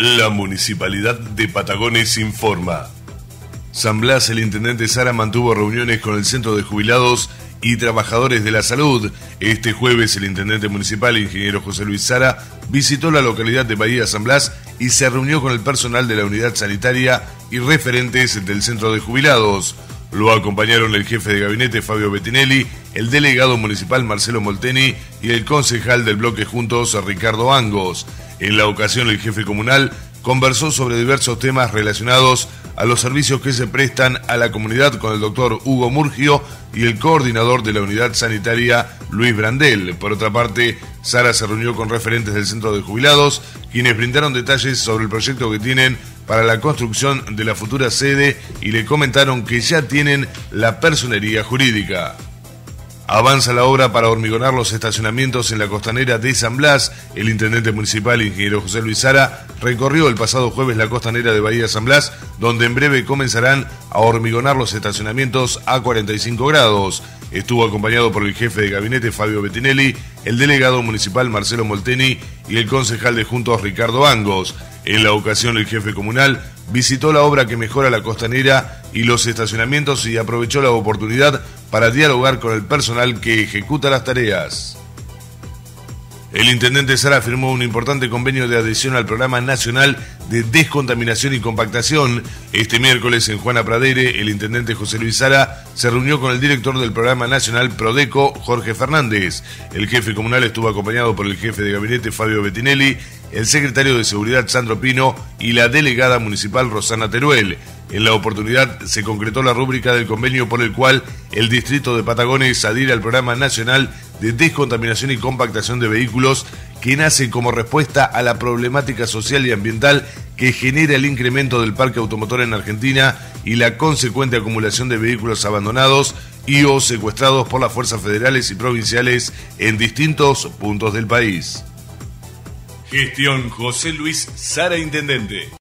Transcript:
La Municipalidad de Patagones informa. San Blas, el intendente Sara mantuvo reuniones con el Centro de Jubilados y Trabajadores de la Salud. Este jueves el intendente municipal, ingeniero José Luis Sara, visitó la localidad de Bahía San Blas y se reunió con el personal de la unidad sanitaria y referentes del Centro de Jubilados. Lo acompañaron el jefe de gabinete Fabio Bettinelli, el delegado municipal Marcelo Molteni y el concejal del bloque Juntos Ricardo Angos. En la ocasión, el jefe comunal conversó sobre diversos temas relacionados a los servicios que se prestan a la comunidad con el doctor Hugo Murgio y el coordinador de la unidad sanitaria Luis Brandel. Por otra parte, Sara se reunió con referentes del centro de jubilados, quienes brindaron detalles sobre el proyecto que tienen para la construcción de la futura sede y le comentaron que ya tienen la personería jurídica. Avanza la obra para hormigonar los estacionamientos en la costanera de San Blas. El intendente municipal, ingeniero José Luis Sara, recorrió el pasado jueves la costanera de Bahía San Blas, donde en breve comenzarán a hormigonar los estacionamientos a 45 grados. Estuvo acompañado por el jefe de gabinete Fabio Bettinelli, el delegado municipal Marcelo Molteni y el concejal de Juntos Ricardo Angos. En la ocasión el jefe comunal visitó la obra que mejora la costanera y los estacionamientos y aprovechó la oportunidad para dialogar con el personal que ejecuta las tareas. El intendente Sara firmó un importante convenio de adhesión al Programa Nacional de Descontaminación y Compactación. Este miércoles en Juana Pradere, el intendente José Luis Sara se reunió con el director del Programa Nacional Prodeco, Jorge Fernández. El jefe comunal estuvo acompañado por el jefe de gabinete, Fabio Bettinelli, el secretario de Seguridad, Sandro Pino, y la delegada municipal, Rosana Teruel. En la oportunidad se concretó la rúbrica del convenio por el cual el distrito de Patagones adhiere al Programa Nacional de Descontaminación y Compactación de Vehículos que nace como respuesta a la problemática social y ambiental que genera el incremento del parque automotor en Argentina y la consecuente acumulación de vehículos abandonados y o secuestrados por las fuerzas federales y provinciales en distintos puntos del país. Gestión José Luis Sara Intendente.